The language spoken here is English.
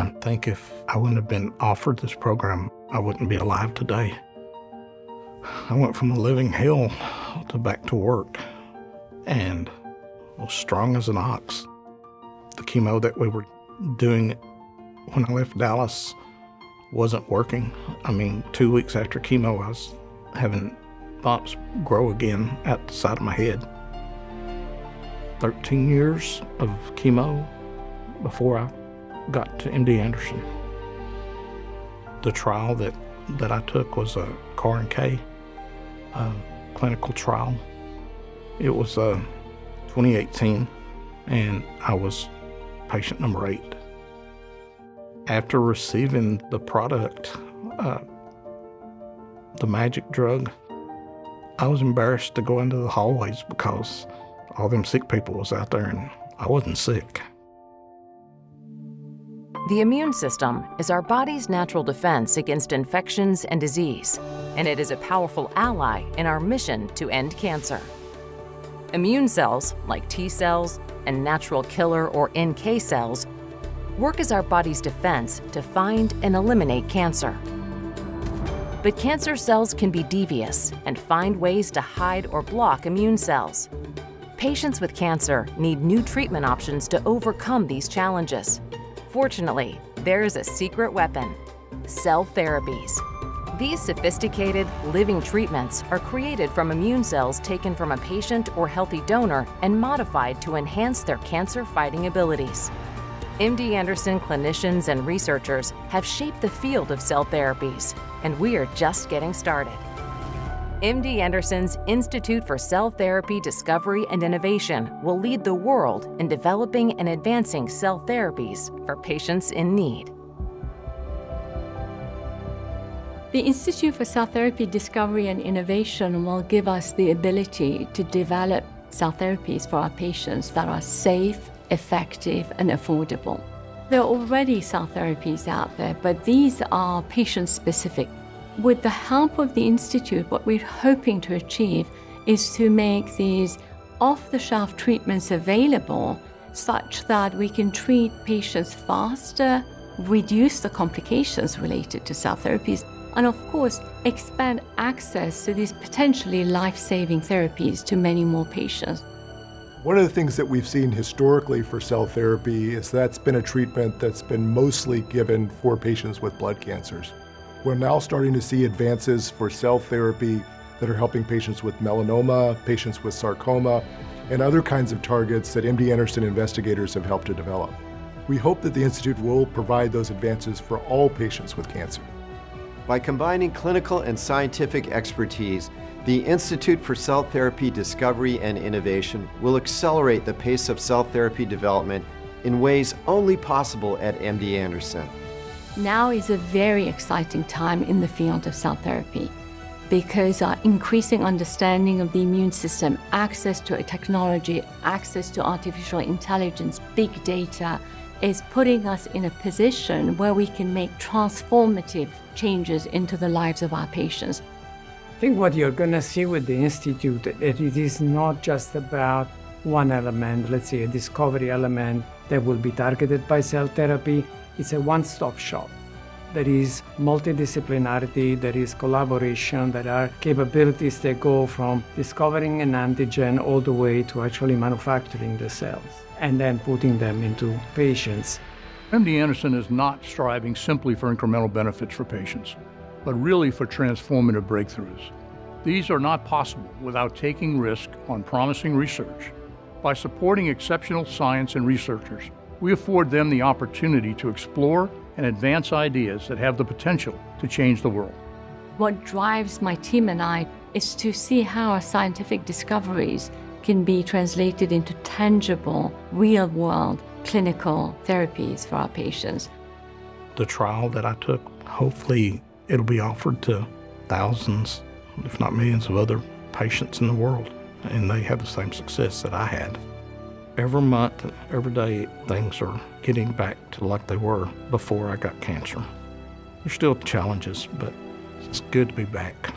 I think if I wouldn't have been offered this program, I wouldn't be alive today. I went from a living hell to back to work and was strong as an ox. The chemo that we were doing when I left Dallas wasn't working. I mean, two weeks after chemo, I was having bumps grow again at the side of my head. 13 years of chemo before I got to MD Anderson. The trial that, that I took was a CAR NK uh, clinical trial. It was uh, 2018, and I was patient number eight. After receiving the product, uh, the magic drug, I was embarrassed to go into the hallways because all them sick people was out there and I wasn't sick. The immune system is our body's natural defense against infections and disease, and it is a powerful ally in our mission to end cancer. Immune cells, like T cells and natural killer or NK cells, work as our body's defense to find and eliminate cancer. But cancer cells can be devious and find ways to hide or block immune cells. Patients with cancer need new treatment options to overcome these challenges. Fortunately, there is a secret weapon cell therapies. These sophisticated, living treatments are created from immune cells taken from a patient or healthy donor and modified to enhance their cancer fighting abilities. MD Anderson clinicians and researchers have shaped the field of cell therapies, and we are just getting started. MD Anderson's Institute for Cell Therapy Discovery and Innovation will lead the world in developing and advancing cell therapies for patients in need. The Institute for Cell Therapy Discovery and Innovation will give us the ability to develop cell therapies for our patients that are safe, effective, and affordable. There are already cell therapies out there, but these are patient specific. With the help of the Institute, what we're hoping to achieve is to make these off the shelf treatments available such that we can treat patients faster, reduce the complications related to cell therapies, and of course, expand access to these potentially life saving therapies to many more patients. One of the things that we've seen historically for cell therapy is that's been a treatment that's been mostly given for patients with blood cancers. We're now starting to see advances for cell therapy that are helping patients with melanoma, patients with sarcoma, and other kinds of targets that MD Anderson investigators have helped to develop. We hope that the Institute will provide those advances for all patients with cancer. By combining clinical and scientific expertise, the Institute for Cell Therapy Discovery and Innovation will accelerate the pace of cell therapy development in ways only possible at MD Anderson. Now is a very exciting time in the field of cell therapy because our increasing understanding of the immune system, access to a technology, access to artificial intelligence, big data, is putting us in a position where we can make transformative changes into the lives of our patients. I think what you're going to see with the Institute, it is not just about one element, let's say a discovery element that will be targeted by cell therapy. It's a one stop shop. There is multidisciplinarity, there is collaboration, there are capabilities that go from discovering an antigen all the way to actually manufacturing the cells and then putting them into patients. MD Anderson is not striving simply for incremental benefits for patients, but really for transformative breakthroughs. These are not possible without taking risk on promising research. By supporting exceptional science and researchers, we afford them the opportunity to explore and advance ideas that have the potential to change the world. What drives my team and I is to see how our scientific discoveries can be translated into tangible, real world clinical therapies for our patients. The trial that I took, hopefully, it'll be offered to thousands, if not millions, of other patients in the world, and they have the same success that I had every month, every day, things are getting back to like they were before I got cancer. There's still challenges, but it's good to be back.